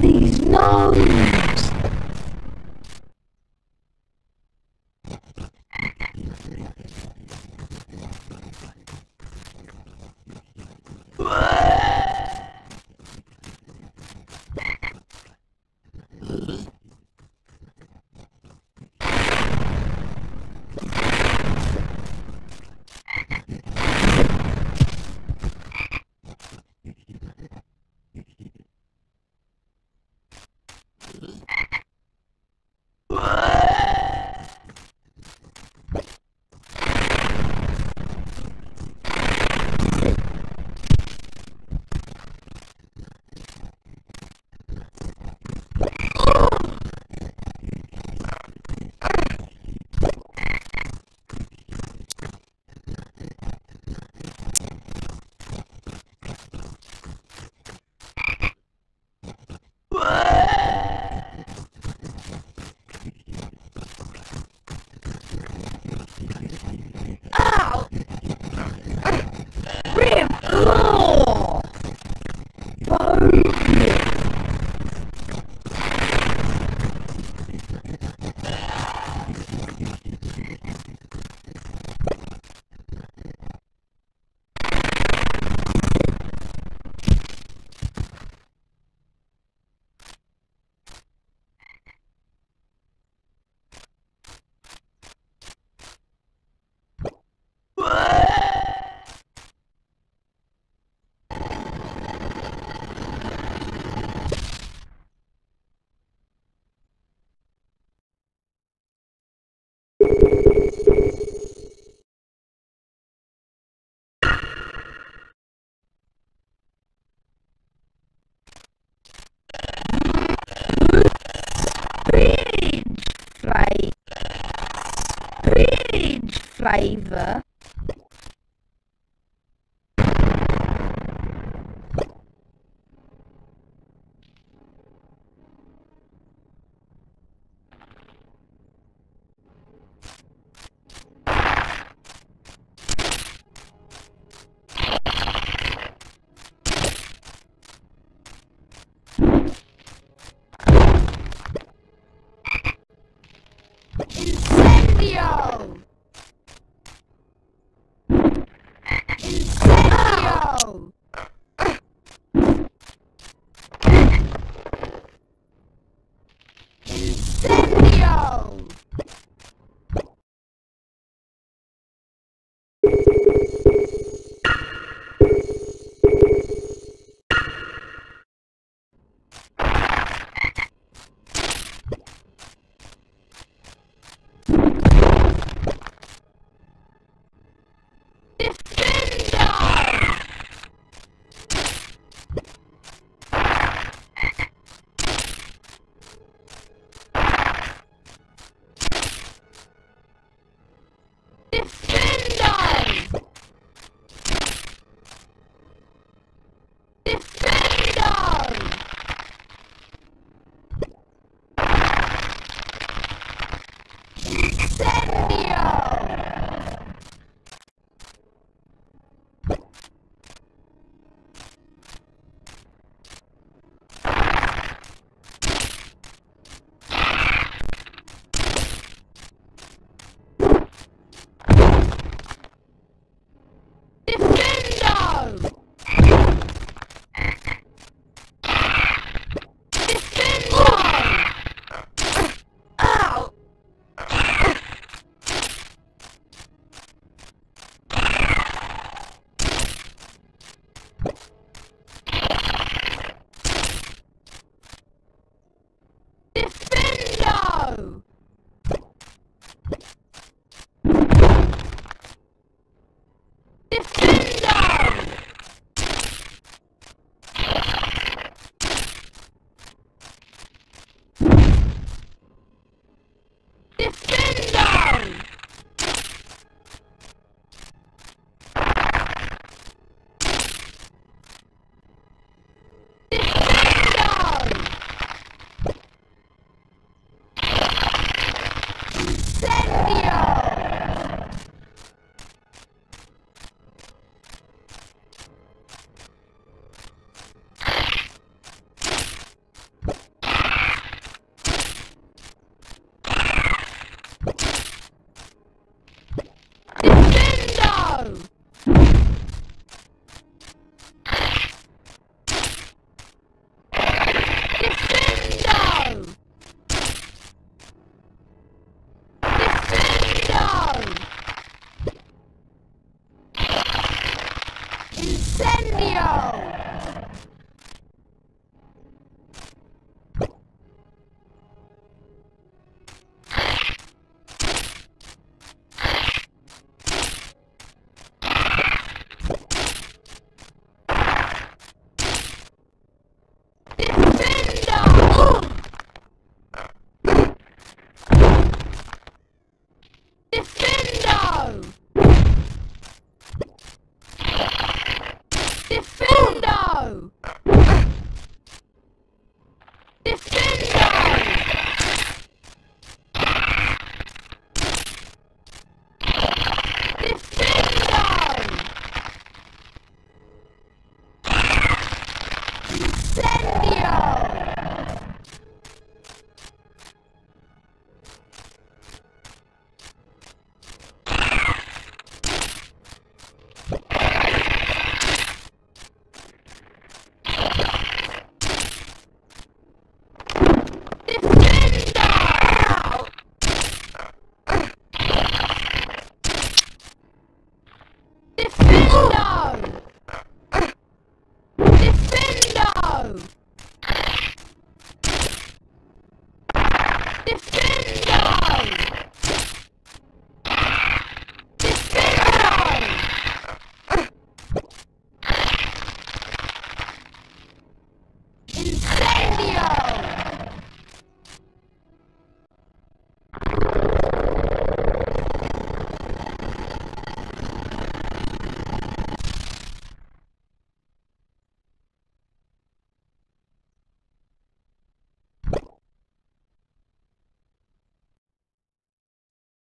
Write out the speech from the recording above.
These gnomes! Oh! Bone! Spinach flavor. This